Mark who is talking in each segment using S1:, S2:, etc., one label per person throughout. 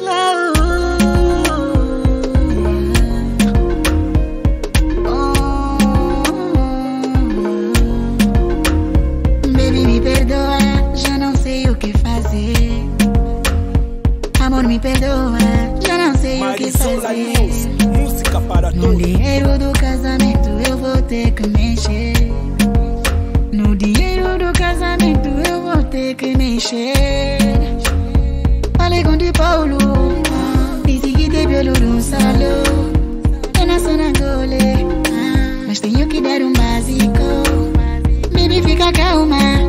S1: Lá. Baby, me perdoa, já não sei o que fazer. Amor, me perdoa, já não sei o que
S2: News,
S1: fazer.
S2: música para
S1: No
S2: todos.
S1: dinheiro do casamento ter que mexer. No dinheiro do casamento eu vou ter que mexer. Falei com Di Paulo, disse que te pelo no salão. É na Sonangole, mas tenho que dar um básico. Baby, fica calma,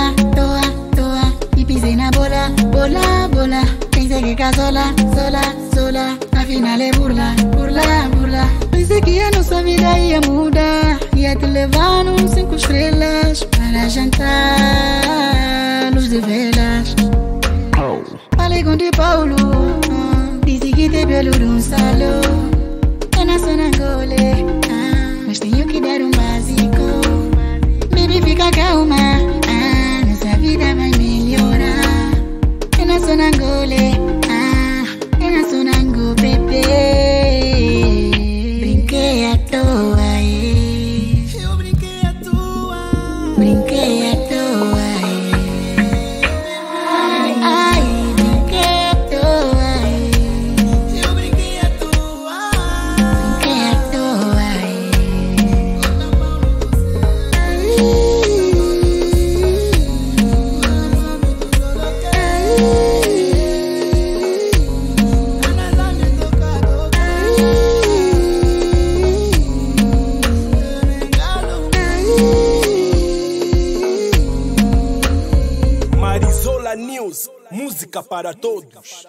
S1: toa, toa, toa. E pisei na bola, bola, bola. Pensei que casola, sola, sola Afinal é burla, burla, burla. Pensei que a nossa vida ia mudar Ia te levar num cinco estrelas Para jantar Luz de velas. Falei com Di Paulo ah, Disse que te pelo num salão É na Sonangole ah, Mas tenho que dar um básico. Baby, fica calma.
S2: News, música para todos.